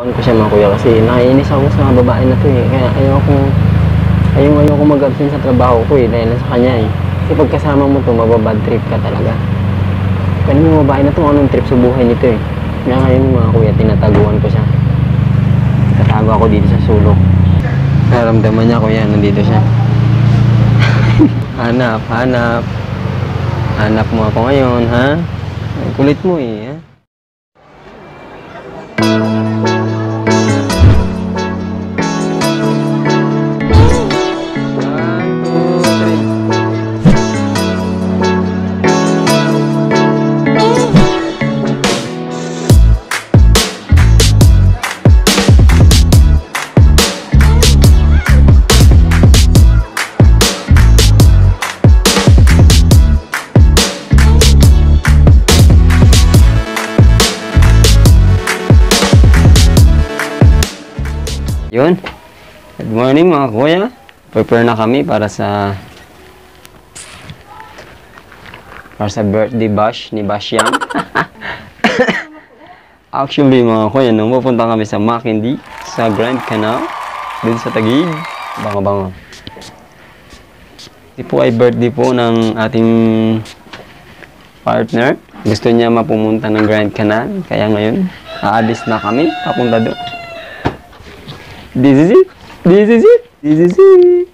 Kuhan ko siya mga kuya kasi naiinis ako sa babae na to eh. Kaya ayaw ko, ayaw, ayaw ko mag-absent sa trabaho ko eh dahil sa kanya eh. Kasi pag kasama mo to, mababad trip ka talaga. Kaya yung babae na to, anong trip sa buhay nito eh. Kaya ngayon mga kuya, tinataguan ko siya. Tatago ako dito sa sulok. Naramdaman niya kuya, nandito siya. hanap, hanap. Hanap mo ako ngayon, ha? Kulit mo eh, ha? Yun. Good morning mga kuya. Prepare na kami para sa para sa birthday bash ni Bashyang. Actually mga kuya, nung pupunta kami sa Makindi, sa Grand Canal, dun sa Taguig, bango-bango. Ito po ay birthday po ng ating partner. Gusto niya mapumunta ng Grand Canal, kaya ngayon, aalis na kami, papunta doon. This is it. This is it. This is it.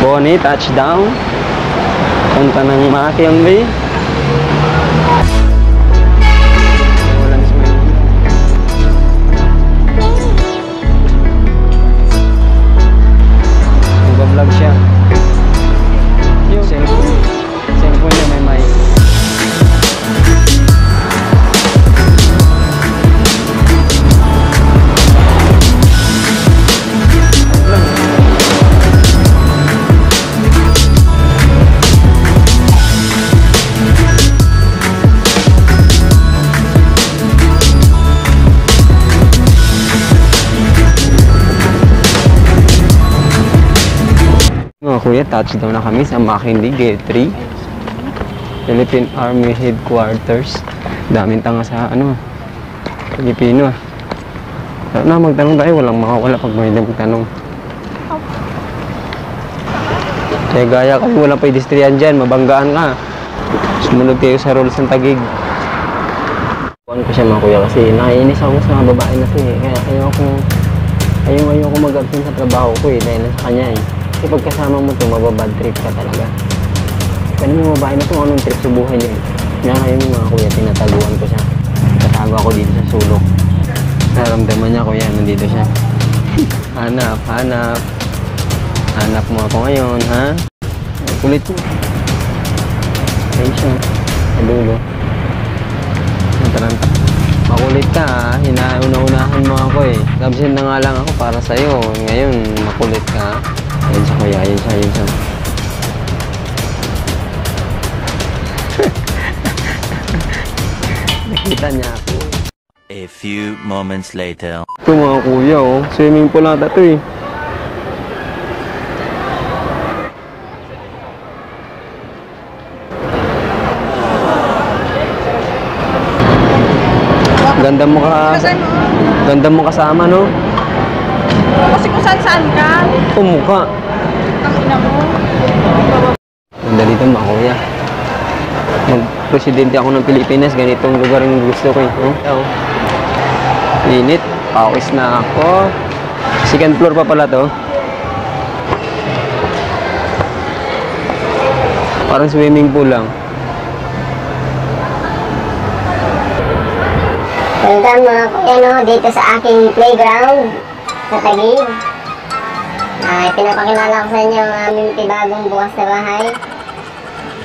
Bonnie, touchdown. Punta ng Makiang Bay. Kuya, touchdown na kami sa Makindi Gate 3. Philippine Army Headquarters. Daming tanga sa ano, Pilipino. Pero na magtanong tayo, walang makawala pag may magtanong. Kaya gaya kami walang pedestrian dyan, mabanggaan ka. Sumunod kayo sa rules ng tagig. Kuhan ko siya mga kuya kasi naiinis ako sa babae na to eh. Kaya ayaw ko, ayaw, ayaw ko mag-absent sa trabaho ko eh dahil sa kanya eh. Kasi pag kasama mo to, mababad trip ka talaga. Kaya yung babae na to, anong trip sa buhay niya. Kaya ngayon mga kuya, tinataguan ko siya. Tatago ako dito sa sulok. Naramdaman niya kuya, nandito siya. hanap, hanap. Hanap mo ako ngayon, ha? Ang kulit mo. Ayun siya. Sa dulo. Ang taranta. Makulit ka ha. Hinauna-unahan mo ako eh. Absent na nga lang ako para sa'yo. Ngayon, makulit ka. Ayun siya kuya. Ayun siya. Ayun siya. Nakita niya ako. A few moments later. Ito mga kuya oh. Swimming pool ata ito eh. Ganda mo ka. Ganda mo kasama no? Kasi kung saan saan ka, Pumukha. ang ina mo. Ganda dito mga kuya. Mag-presidente ako ng Pilipinas, ganitong lugar yung gusto ko eh. Oh. Init, pawis na ako. Second floor pa pala to. Parang swimming pool lang. Welcome mga kuya no, dito sa aking playground Taguig. Ay, pinapakilala ko sa inyo ang aming bagong bukas na bahay.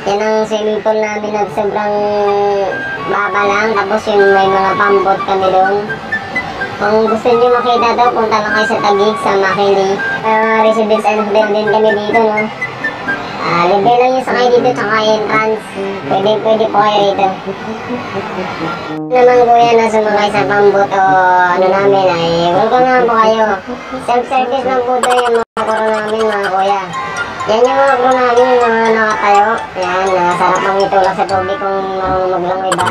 Yan ang swimming pool namin na sobrang baba lang. Tapos yung may mga pambot kami doon. Kung gusto niyo makita daw, punta lang kayo sa Taguig sa Makili. Uh, residence and hotel din kami dito, no? Ah, libre lang yung sakay dito tsaka entrance. Pwede, pwede po kayo rito. Naman kuya na sumakay sa pambot ano namin ay welcome naman po kayo. Self-service lang po ito yung mga kuro namin mga kuya. Yan yung mga kuro namin yung mga nakatayo. Yan, nasarap ang itulak sa tubig kung marunong maglangoy ba.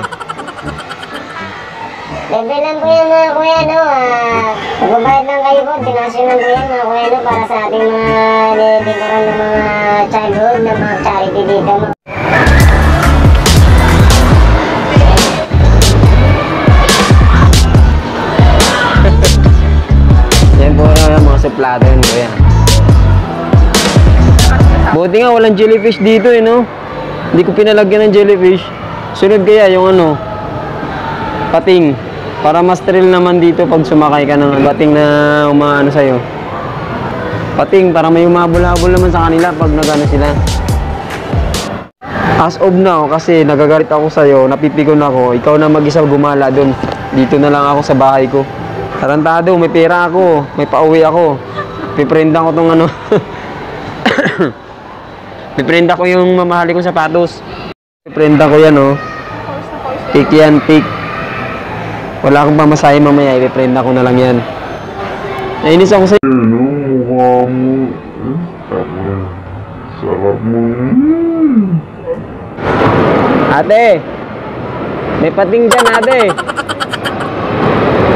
Libre lang po yan mga kuya, no? Ah, magbabayad lang kayo po. Donasyon lang po yan mga kuya, no? Para sa ating mga nililingkuran ng mga childhood, ng mga dito, no? Yan po yung mga suplado yun, kuya. Buti nga walang jellyfish dito eh, no? Hindi ko pinalagyan ng jellyfish. Sunod kaya yung ano, pating. Para mas thrill naman dito pag sumakay ka ng pating na umaano sa'yo. Pating, para may umabol-habol naman sa kanila pag nagano sila. As of now, kasi nagagalit ako sa'yo, napipigon ako, ikaw na mag-isa gumala doon. Dito na lang ako sa bahay ko. Tarantado, may pera ako, may pauwi ako. Piprinda ko tong ano. Piprinda ko yung mamahali kong sapatos. Piprinda ko yan, oh. Pick yan, pick. Wala akong pamasahe mamaya, ipiprinda ko na lang yan. Nainis ako sa'yo. Mm. Ate! May pating dyan, ate!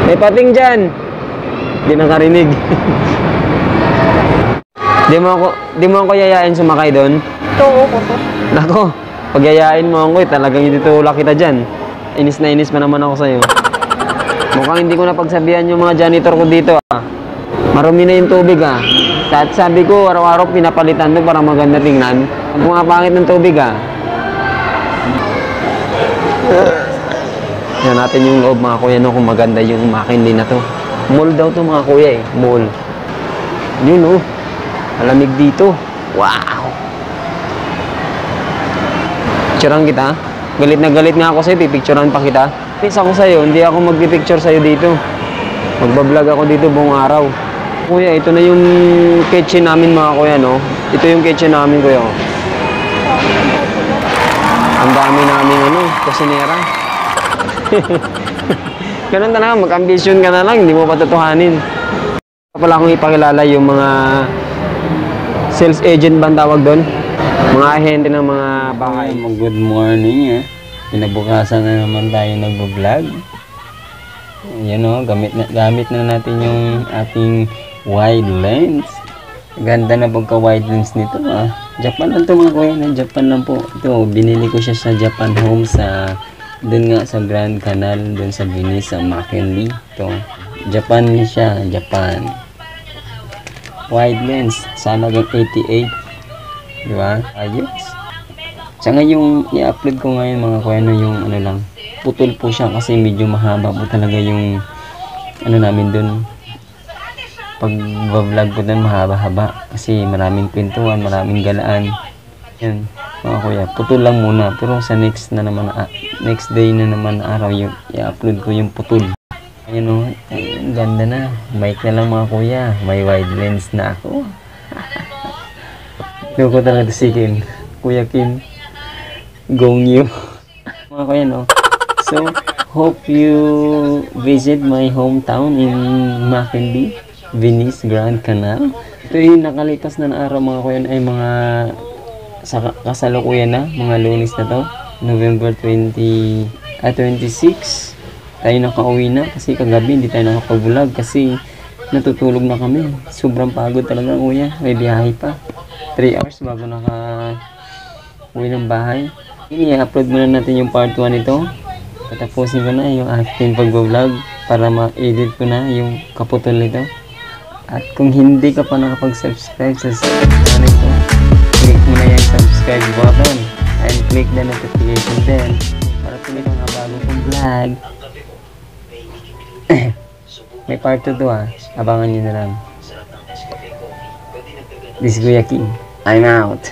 May pating dyan! Di nakarinig. di mo ako, di mo ako yayain sumakay doon? Ito, ko to. Nako, pag yayain mo ako eh, talagang itutulak kita dyan. Inis na inis pa naman ako sa'yo. Mukhang hindi ko napagsabihan yung mga janitor ko dito ah. Marumi na yung tubig ah. At sabi ko, araw-araw pinapalitan to para maganda tingnan. Ang pumapangit ng tubig ah. Yan natin yung loob mga kuya no, kung maganda yung McKinley na to. Mall daw to mga kuya eh, mall. Yun oh, malamig dito. Wow! Picturean kita. Galit na galit nga ako sa'yo, pipicturean pa kita. Peace ako sa'yo, hindi ako magpipicture sa'yo dito. Magbablog ako dito buong araw. Kuya, ito na yung kitchen namin mga kuya, no? Ito yung kitchen namin, kuya. oh. Ang dami namin, ano, kusinera. Ganun talaga, mag-ambisyon ka na lang, hindi mo patutuhanin. Pala akong ipakilala yung mga sales agent ba tawag doon? Mga ahente ng mga bahay. Good morning eh. Pinabukasan na naman tayo nagbo-vlog. Yan o, gamit na, gamit na natin yung ating wide lens. Ganda na pagka wide lens nito ah. Japan lang to mga kuya, Japan lang po. Ito, binili ko siya sa Japan Home sa doon nga sa Grand Canal, doon sa Venice, sa McKinley. Ito, Japan siya, Japan. Wide lens, sana hanggang 88. Di ba? Ayos. Tsaka yung i-upload ko ngayon mga kuya no, yung ano lang, putol po siya kasi medyo mahaba po talaga yung ano namin dun. Pag vlog ko dun mahaba-haba kasi maraming kwentuhan, maraming galaan. Yan, mga kuya, putol lang muna pero sa next na naman, ah, next day na naman na araw yung i-upload ko yung putol. Ayun o, ang ganda na. Mic na lang mga kuya, may wide lens na ako. Doon ko talaga sikin. Kuya Kim. Gong you. Mga kuya, no? So, hope you visit my hometown in Mackenzie, Venice Grand Canal. Ito yung nakalipas na araw mga kuya ay mga sa kasalukuyan na, mga lunis na to. November 20, ah, 26 tayo nakauwi na kasi kagabi hindi tayo nakapag-vlog kasi natutulog na kami. Sobrang pagod talaga kuya. May biyahe pa. 3 hours bago naka uwi ng bahay. Ini upload muna natin yung part 1 nito. Patapusin ko na yung ating pag-vlog para ma-edit ko na yung kaputol nito. At kung hindi ka pa nakapag-subscribe sa channel nito, click mo na yung subscribe button and click the notification bell para tuloy mga bago kong vlog. May part 2 to ah. Abangan nyo na lang. This is Kuya King. I'm out.